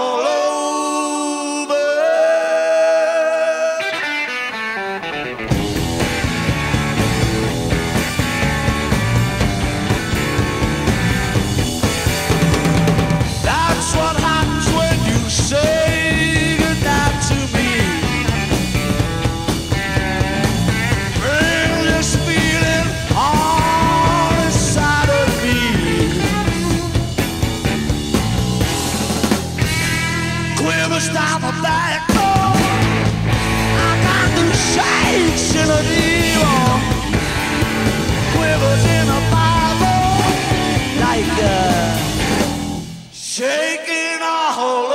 all shaking our whole